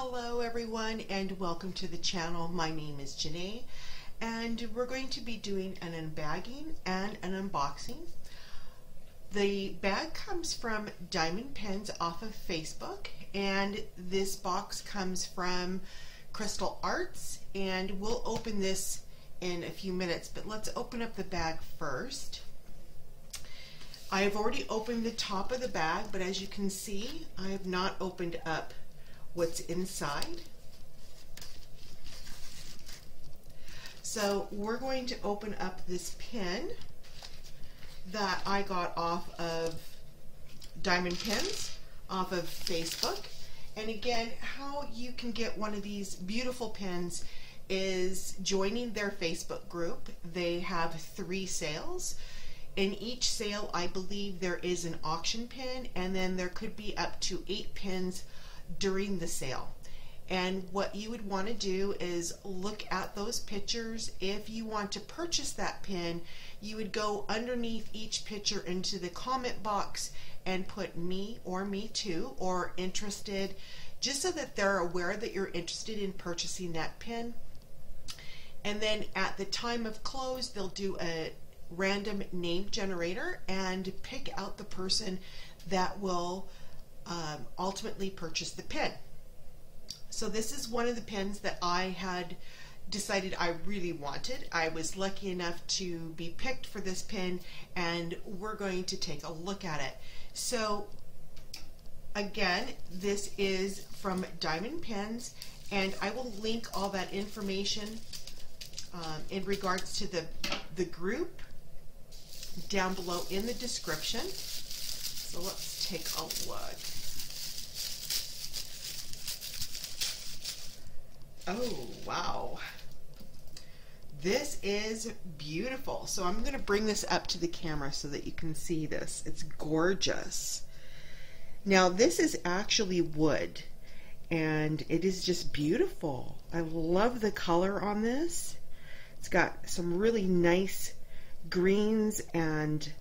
Hello everyone and welcome to the channel. My name is Jene and we're going to be doing an unbagging and an unboxing. The bag comes from Diamond Penz off of Facebook and this box comes from Crystal Arts and we'll open this in a few minutes but let's open up the bag first. I have already opened the top of the bag but as you can see I have not opened up what's inside. So we're going to open up this pin that I got off of Diamond Penz off of Facebook. And again, how you can get one of these beautiful pins is joining their Facebook group. They have three sales. In each sale, I believe there is an auction pin, and then there could be up to eight pins during the sale. And what you would want to do is look at those pictures. If you want to purchase that pin, you would go underneath each picture into the comment box and put me or me too or interested just so that they're aware that you're interested in purchasing that pin. And then at the time of close, they'll do a random name generator and pick out the person that will um, ultimately purchased the pen. So this is one of the pens that I had decided I really wanted. I was lucky enough to be picked for this pen and we're going to take a look at it. So again, this is from Diamond Penz and I will link all that information um, in regards to the, the group down below in the description. So let's take a look. Oh, wow. This is beautiful. So I'm going to bring this up to the camera so that you can see this. It's gorgeous. Now, this is actually wood, and it is just beautiful. I love the color on this. It's got some really nice greens and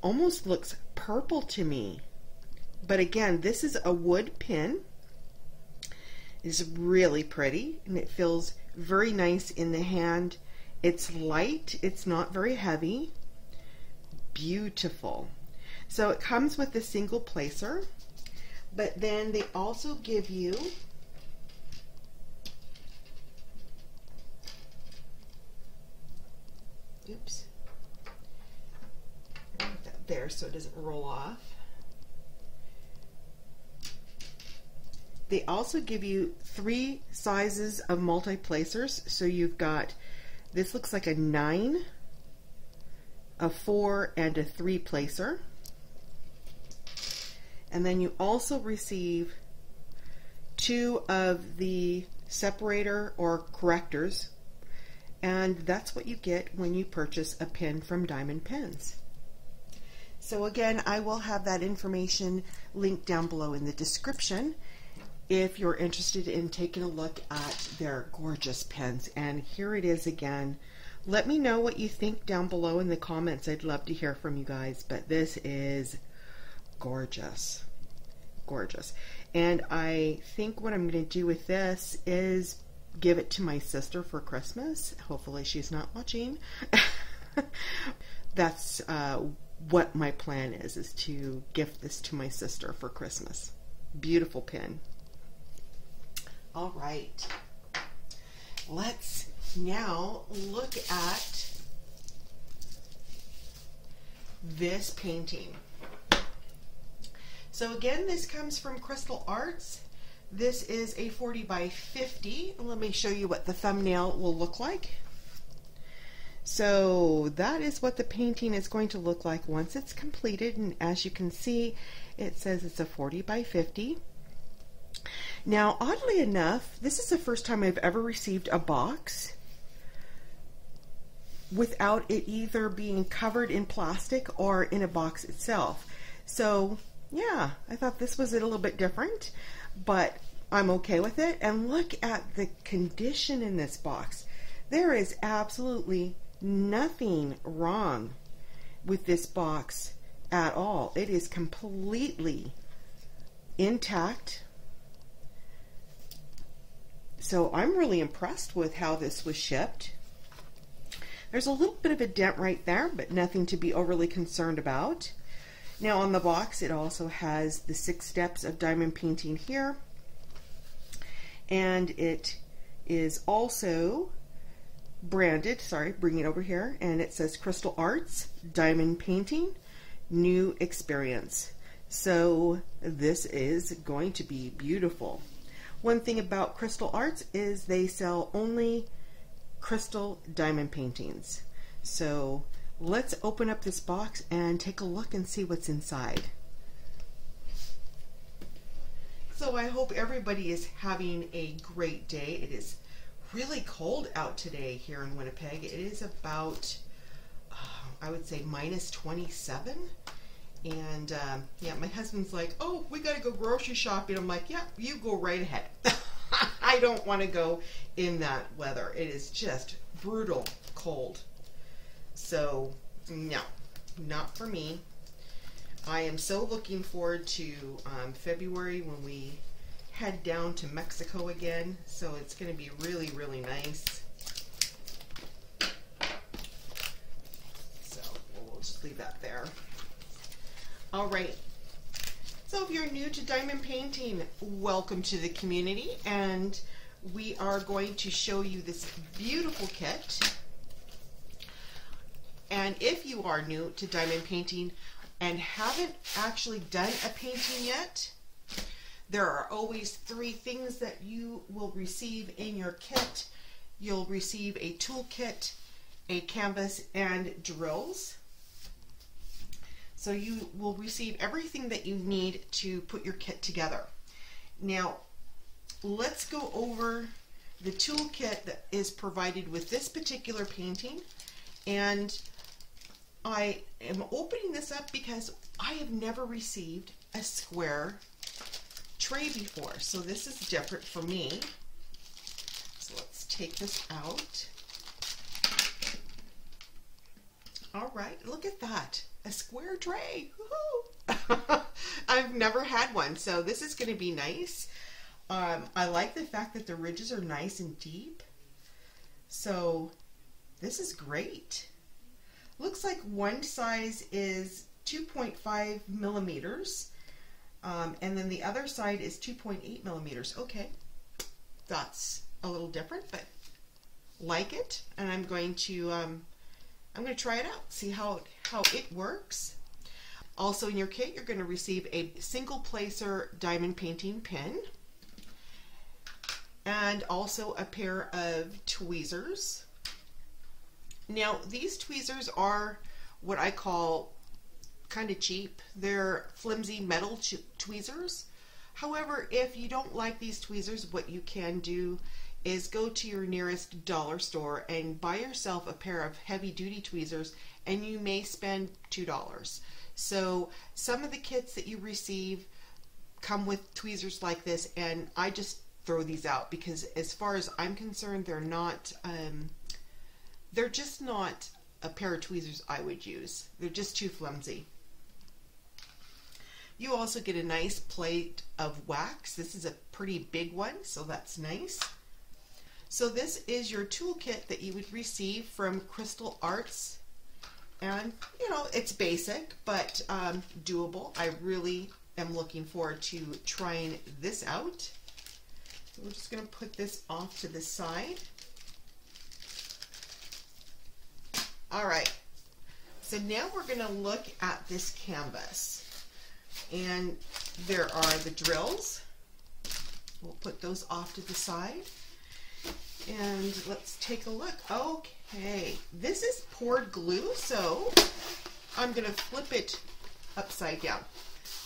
almost looks purple to me. But again, this is a wood pin is really pretty and it feels very nice in the hand. It's light, it's not very heavy. Beautiful. So it comes with a single placer, but then they also give you oops there so it doesn't roll off They also give you three sizes of multi-placers. So you've got, this looks like a nine, a four, and a three placer. And then you also receive two of the separator or correctors. And that's what you get when you purchase a pin from Diamond Penz. So again, I will have that information linked down below in the description if you're interested in taking a look at their gorgeous pens. And here it is again. Let me know what you think down below in the comments. I'd love to hear from you guys. But this is gorgeous. Gorgeous. And I think what I'm going to do with this is give it to my sister for Christmas. Hopefully she's not watching. That's uh, what my plan is, is to gift this to my sister for Christmas. Beautiful pen. All right. Let's now look at this painting. So again, this comes from Crystal Arts. This is a 40 by 50. Let me show you what the thumbnail will look like. So that is what the painting is going to look like once it's completed. And as you can see, it says it's a 40 by 50. Now, oddly enough, this is the first time I've ever received a box without it either being covered in plastic or in a box itself. So, yeah, I thought this was a little bit different, but I'm okay with it. And look at the condition in this box. There is absolutely nothing wrong with this box at all. It is completely intact So I'm really impressed with how this was shipped. There's a little bit of a dent right there, but nothing to be overly concerned about. Now on the box, it also has the six steps of diamond painting here. And it is also branded, sorry, bring it over here, and it says Crystal Arts, Diamond Painting, New Experience. So this is going to be beautiful. One thing about Crystal Arts is they sell only crystal diamond paintings. So let's open up this box and take a look and see what's inside. So I hope everybody is having a great day. It is really cold out today here in Winnipeg. It is about, uh, I would say, minus 27. And um, yeah, my husband's like, oh, we got to go grocery shopping. I'm like, yeah, you go right ahead. I don't want to go in that weather. It is just brutal cold. So, no, not for me. I am so looking forward to um, February when we head down to Mexico again. So it's going to be really, really nice. So we'll just leave that there. All right, so if you're new to diamond painting, welcome to the community and we are going to show you this beautiful kit. And if you are new to diamond painting and haven't actually done a painting yet, there are always three things that you will receive in your kit. You'll receive a toolkit, a canvas, and drills. So you will receive everything that you need to put your kit together. Now, let's go over the toolkit that is provided with this particular painting. And I am opening this up because I have never received a square tray before. So this is different for me. So let's take this out. All right, look at that a square tray. I've never had one, so this is going to be nice. Um, I like the fact that the ridges are nice and deep. So this is great. Looks like one size is 2.5 millimeters, um, and then the other side is 2.8 millimeters. Okay, that's a little different, but like it, and I'm going to um, I'm going to try it out, see how how it works. Also in your kit, you're going to receive a single placer diamond painting pin and also a pair of tweezers. Now, these tweezers are what I call kind of cheap. They're flimsy metal tweezers. However, if you don't like these tweezers, what you can do is go to your nearest dollar store and buy yourself a pair of heavy duty tweezers and you may spend $2. So some of the kits that you receive come with tweezers like this and I just throw these out because as far as I'm concerned they're not um, they're just not a pair of tweezers I would use. They're just too flimsy. You also get a nice plate of wax. This is a pretty big one, so that's nice. So this is your toolkit that you would receive from Crystal Arts. And, you know, it's basic, but um, doable. I really am looking forward to trying this out. So we're just going to put this off to the side. All right. So now we're going to look at this canvas. And there are the drills. We'll put those off to the side. And let's take a look. Okay, this is poured glue, so I'm going to flip it upside down.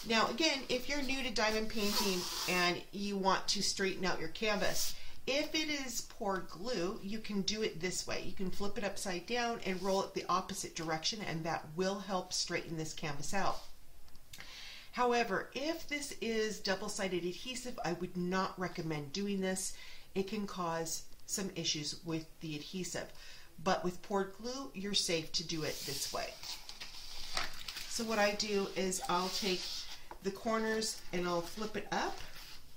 Now again, if you're new to diamond painting and you want to straighten out your canvas, if it is poured glue, you can do it this way. You can flip it upside down and roll it the opposite direction and that will help straighten this canvas out. However, if this is double-sided adhesive, I would not recommend doing this. It can cause some issues with the adhesive. But with poured glue, you're safe to do it this way. So what I do is I'll take the corners and I'll flip it up.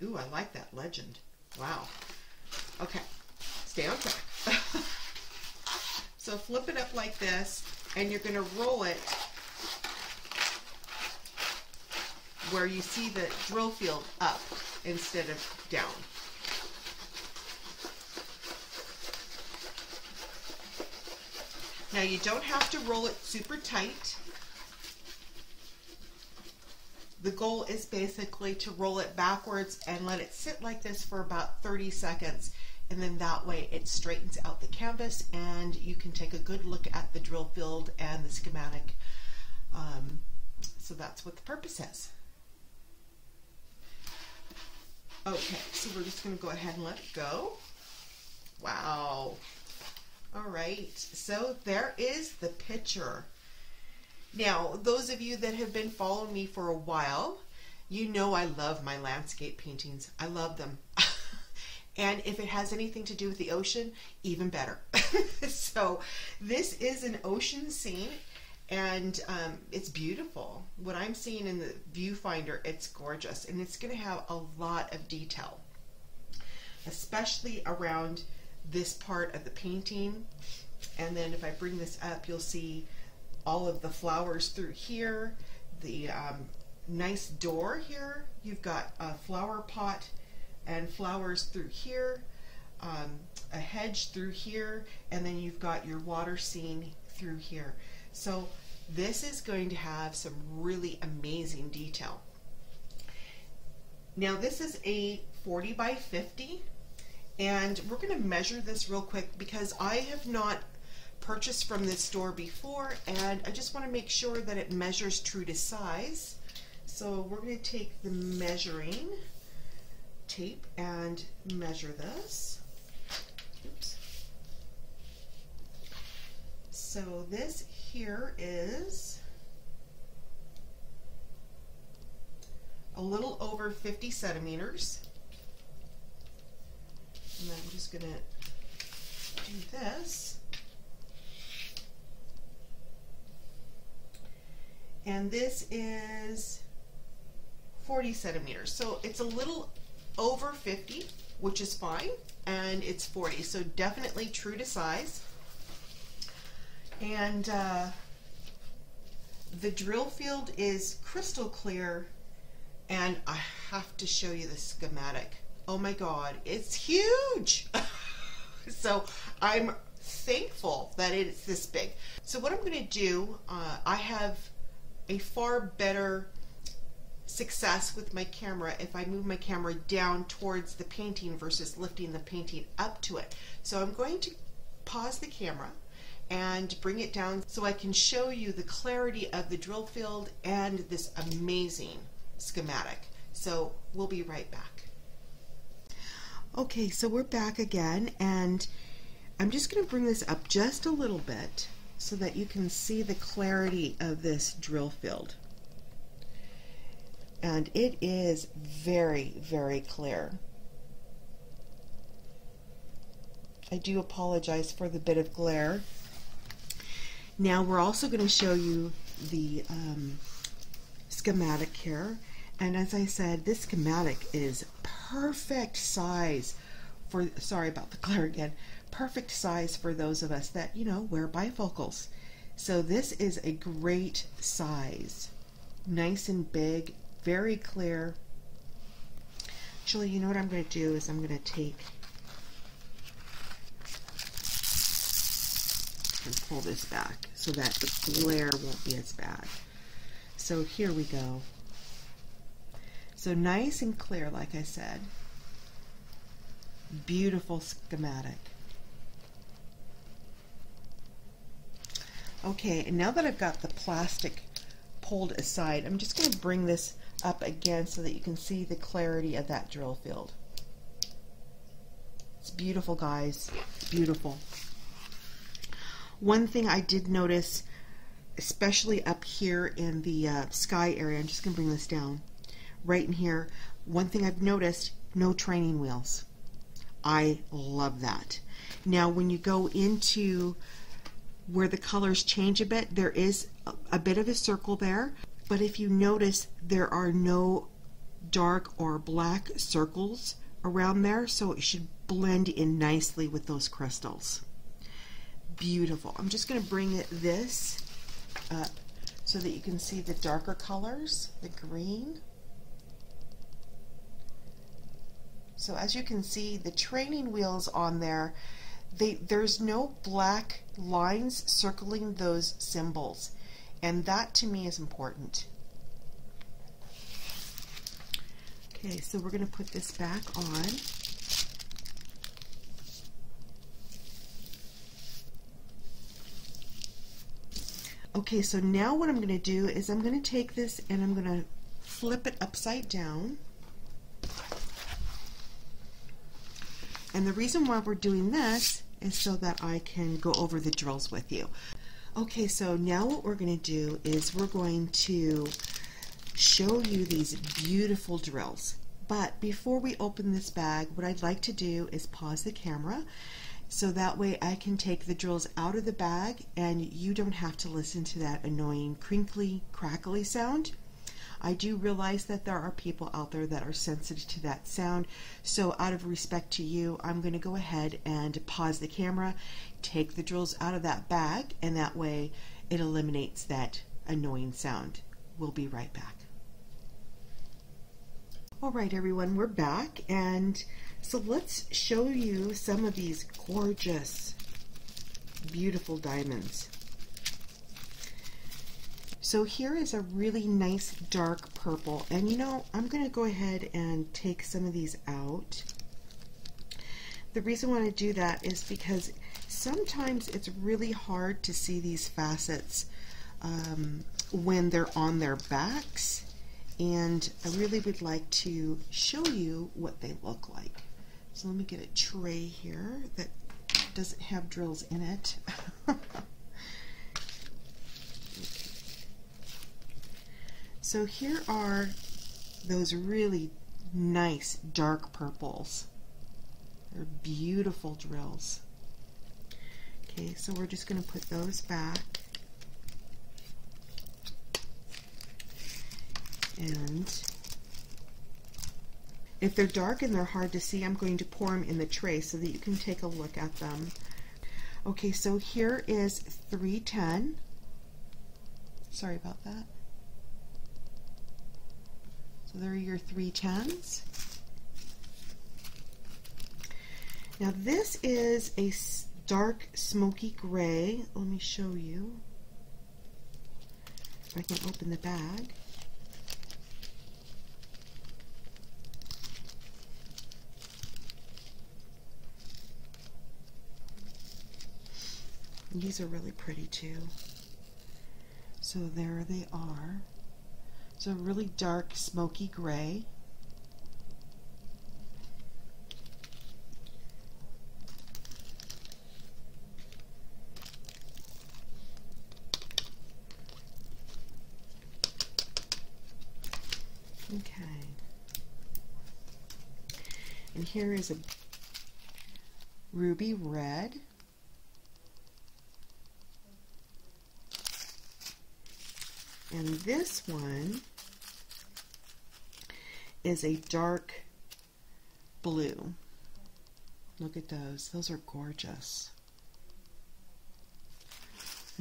Ooh, I like that legend. Wow. Okay, stay on track. so flip it up like this, and you're going to roll it where you see the drill field up instead of down. Now you don't have to roll it super tight. The goal is basically to roll it backwards and let it sit like this for about 30 seconds. And then that way it straightens out the canvas and you can take a good look at the drill field and the schematic. Um, so that's what the purpose is. Okay, so we're just going to go ahead and let it go. Wow. All right, so there is the picture. Now, those of you that have been following me for a while, you know I love my landscape paintings. I love them. and if it has anything to do with the ocean, even better. so this is an ocean scene and um, it's beautiful. What I'm seeing in the viewfinder, it's gorgeous and it's going to have a lot of detail, especially around this part of the painting. And then if I bring this up, you'll see all of the flowers through here, the um, nice door here. You've got a flower pot and flowers through here, um, a hedge through here, and then you've got your water scene through here. So this is going to have some really amazing detail. Now this is a 40 by 50 and we're going to measure this real quick because I have not purchased from this store before and I just want to make sure that it measures true to size. So we're going to take the measuring tape and measure this. Oops. So this here is a little over 50 centimeters. And I'm just going to do this. And this is 40 centimeters. So it's a little over 50, which is fine. And it's 40, so definitely true to size. And uh, the drill field is crystal clear. And I have to show you the schematic. Oh my God, it's huge. so I'm thankful that it's this big. So what I'm going to do, uh, I have a far better success with my camera if I move my camera down towards the painting versus lifting the painting up to it. So I'm going to pause the camera and bring it down so I can show you the clarity of the drill field and this amazing schematic. So we'll be right back. Okay, so we're back again and I'm just going to bring this up just a little bit so that you can see the clarity of this drill field. And it is very, very clear. I do apologize for the bit of glare. Now we're also going to show you the um, schematic here. And as I said, this schematic is perfect size for, sorry about the glare again, perfect size for those of us that, you know, wear bifocals. So this is a great size. Nice and big, very clear. Actually, you know what I'm going to do is I'm going to take and pull this back so that the glare won't be as bad. So here we go. So nice and clear, like I said. Beautiful schematic. Okay, and now that I've got the plastic pulled aside, I'm just going to bring this up again so that you can see the clarity of that drill field. It's beautiful, guys. Beautiful. One thing I did notice, especially up here in the uh, sky area, I'm just going to bring this down, right in here, one thing I've noticed, no training wheels. I love that. Now, when you go into where the colors change a bit, there is a, bit of a circle there. But if you notice, there are no dark or black circles around there, so it should blend in nicely with those crystals. Beautiful. I'm just going to bring it this up so that you can see the darker colors, the green. So as you can see, the training wheels on there, they, there's no black lines circling those symbols. And that to me is important. Okay, so we're going to put this back on. Okay, so now what I'm going to do is I'm going to take this and I'm going to flip it upside down. And the reason why we're doing this is so that I can go over the drills with you. Okay, so now what we're going to do is we're going to show you these beautiful drills. But before we open this bag, what I'd like to do is pause the camera so that way I can take the drills out of the bag and you don't have to listen to that annoying crinkly, crackly sound. I do realize that there are people out there that are sensitive to that sound, so out of respect to you, I'm going to go ahead and pause the camera, take the drills out of that bag, and that way it eliminates that annoying sound. We'll be right back. All right, everyone, we're back, and so let's show you some of these gorgeous, beautiful diamonds. So here is a really nice dark purple, and you know, I'm going to go ahead and take some of these out. The reason why I do that is because sometimes it's really hard to see these facets um, when they're on their backs and I really would like to show you what they look like. So let me get a tray here that doesn't have drills in it. so here are those really nice dark purples. They're beautiful drills. Okay, so we're just going to put those back. And if they're dark and they're hard to see, I'm going to pour them in the tray so that you can take a look at them. Okay, so here is 310. Sorry about that. So there are your 310s. Now this is a dark smoky gray. Let me show you. If I can open the bag. These are really pretty too. So there they are. So really dark smoky gray. Okay. And here is a ruby red. And this one is a dark blue. Look at those. Those are gorgeous.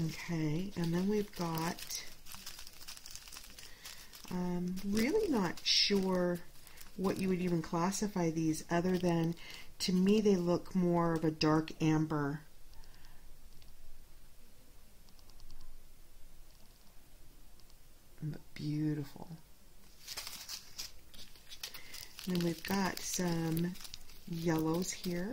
Okay, and then we've got, I'm really not sure what you would even classify these other than, to me, they look more of a dark amber beautiful. And we've got some yellows here.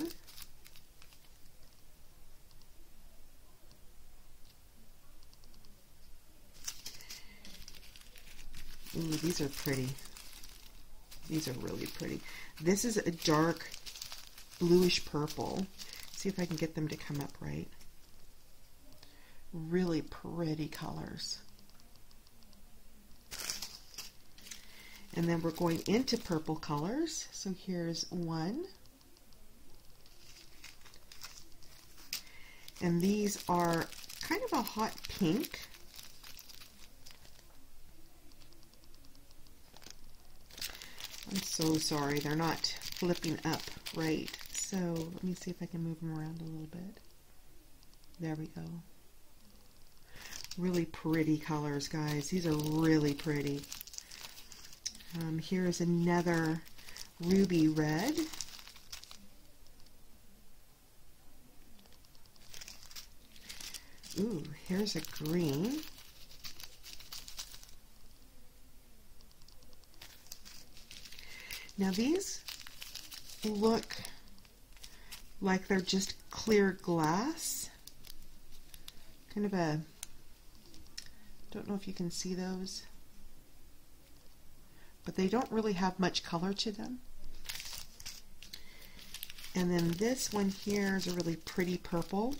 Ooh, these are pretty. These are really pretty. This is a dark bluish purple. See if I can get them to come up right. Really pretty colors. And then we're going into purple colors. So here's one. And these are kind of a hot pink. I'm so sorry, they're not flipping up right. So let me see if I can move them around a little bit. There we go. Really pretty colors, guys. These are really pretty. Um, here's another ruby red. Ooh, here's a green. Now these look like they're just clear glass. Kind of a, don't know if you can see those, but they don't really have much color to them. And then this one here is a really pretty purple.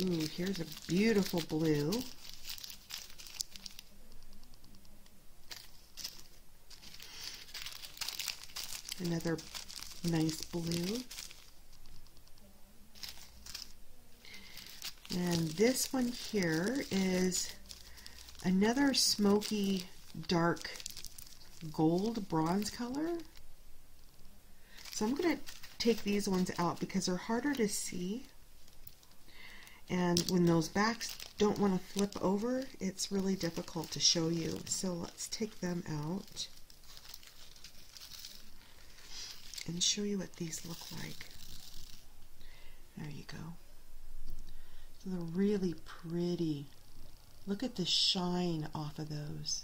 Ooh, here's a beautiful blue. Another nice blue. And this one here is another smoky dark gold bronze color. So I'm going to take these ones out because they're harder to see. And when those backs don't want to flip over, it's really difficult to show you. So let's take them out and show you what these look like. There you go. They're really pretty. Look at the shine off of those.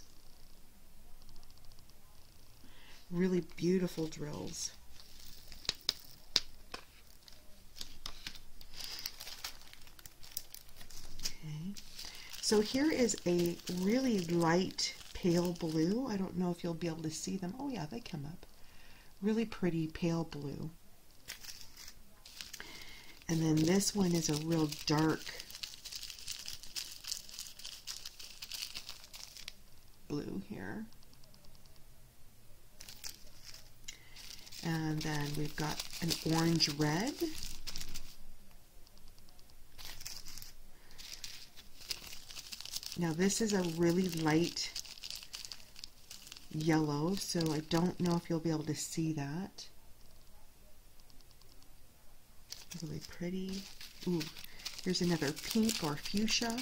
Really beautiful drills. Okay. So here is a really light pale blue. I don't know if you'll be able to see them. Oh yeah, they come up. Really pretty pale blue. And then this one is a real dark blue here. And then we've got an orange red. Now this is a really light yellow, so I don't know if you'll be able to see that. Really pretty. Ooh, here's another pink or fuchsia.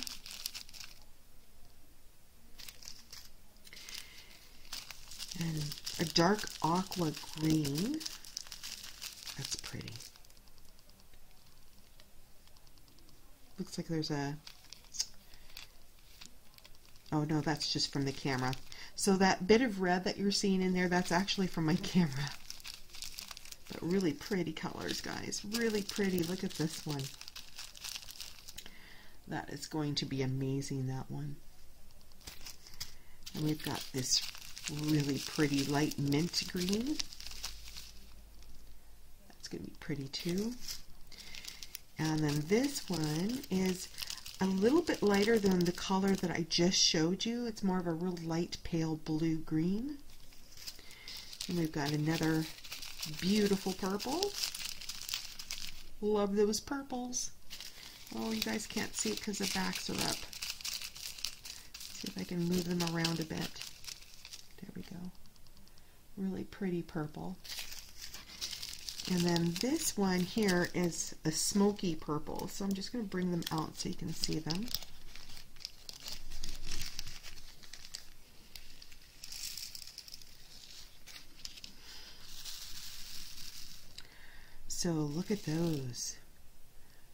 And a dark aqua green. That's pretty. Looks like there's a Oh no, that's just from the camera. So that bit of red that you're seeing in there, that's actually from my camera. Really pretty colors, guys. Really pretty. Look at this one. That is going to be amazing, that one. And we've got this really pretty light mint green. That's going to be pretty too. And then this one is a little bit lighter than the color that I just showed you. It's more of a real light pale blue green. And we've got another beautiful purple. Love those purples. Oh, you guys can't see it because the backs are up. see if I can move them around a bit. There we go. Really pretty purple. And then this one here is a smoky purple. So I'm just going to bring them out so you can see them. So look at those.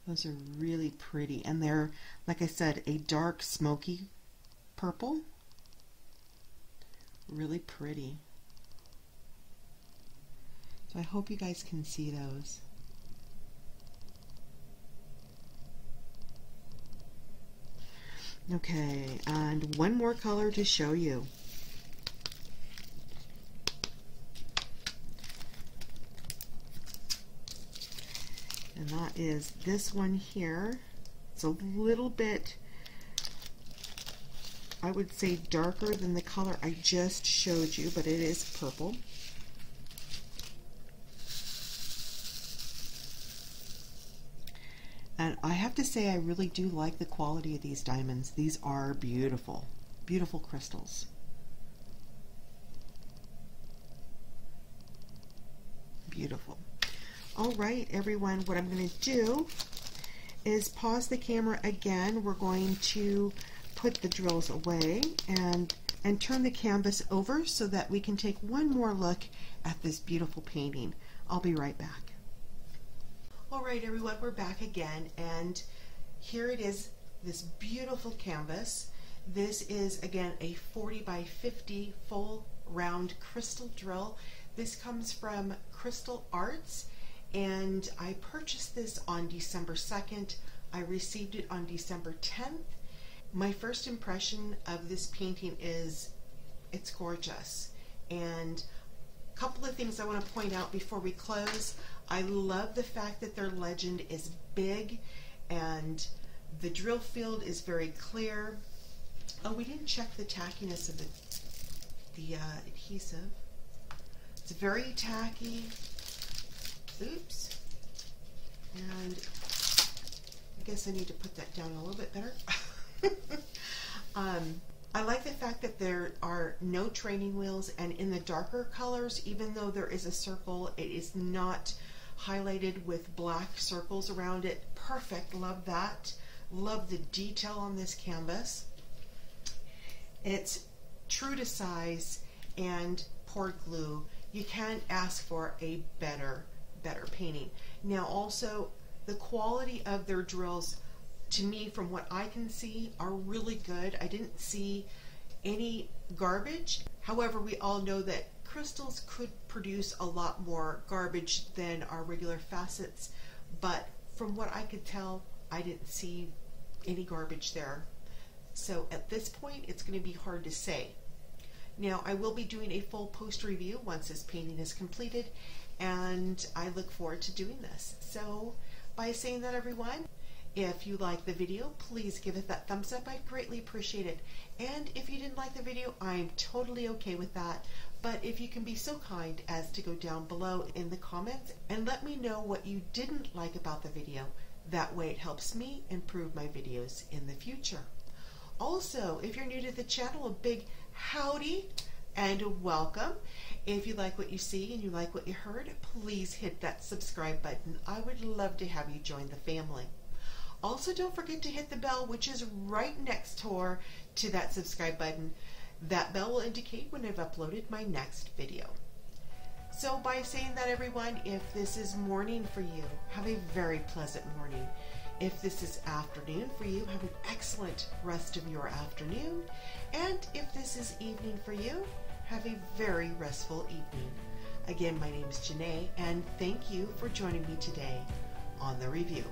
Those are really pretty. And they're, like I said, a dark smoky purple. Really pretty. So I hope you guys can see those. Okay, and one more color to show you. Is this one here. It's a little bit, I would say darker than the color I just showed you, but it is purple. And I have to say, I really do like the quality of these diamonds. These are beautiful. beautiful crystals. Beautiful. All right, everyone, what I'm going to do is pause the camera again. We're going to put the drills away and and turn the canvas over so that we can take one more look at this beautiful painting. I'll be right back. All right, everyone, we're back again, and here it is, this beautiful canvas. This is, again, a 40 by 50 full round crystal drill. This comes from Crystal Arts, and I purchased this on December 2nd. I received it on December 10th, my first impression of this painting is it's gorgeous. And a couple of things I want to point out before we close. I love the fact that their legend is big and the drill field is very clear. Oh, we didn't check the tackiness of the, the uh, adhesive. It's very tacky. Oops. And I guess I need to put that down a little bit better. um, I like the fact that there are no training wheels and in the darker colors, even though there is a circle, it is not highlighted with black circles around it. Perfect, love that. Love the detail on this canvas. It's true to size and poured glue. You can't ask for a better, better painting. Now also, the quality of their drills to me, from what I can see, are really good. I didn't see any garbage. However, we all know that crystals could produce a lot more garbage than our regular facets, but from what I could tell, I didn't see any garbage there. So at this point, it's going to be hard to say. Now, I will be doing a full post review once this painting is completed, and I look forward to doing this. So, by saying that, everyone, if you like the video, please give it that thumbs up. I'd greatly appreciate it. And if you didn't like the video, I'm totally okay with that. But if you can be so kind as to go down below in the comments and let me know what you didn't like about the video. That way it helps me improve my videos in the future. Also, if you're new to the channel, a big howdy and a welcome. If you like what you see and you like what you heard, please hit that subscribe button. I would love to have you join the family. Also, don't forget to hit the bell, which is right next door to that subscribe button. That bell will indicate when I've uploaded my next video. So by saying that, everyone, if this is morning for you, have a very pleasant morning. If this is afternoon for you, have an excellent rest of your afternoon. And if this is evening for you, have a very restful evening. Again, my name is Jene, and thank you for joining me today on the review.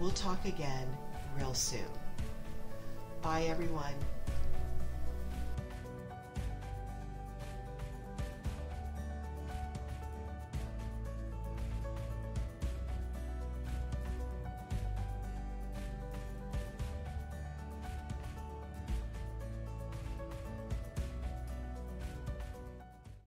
We'll talk again real soon. Bye, everyone.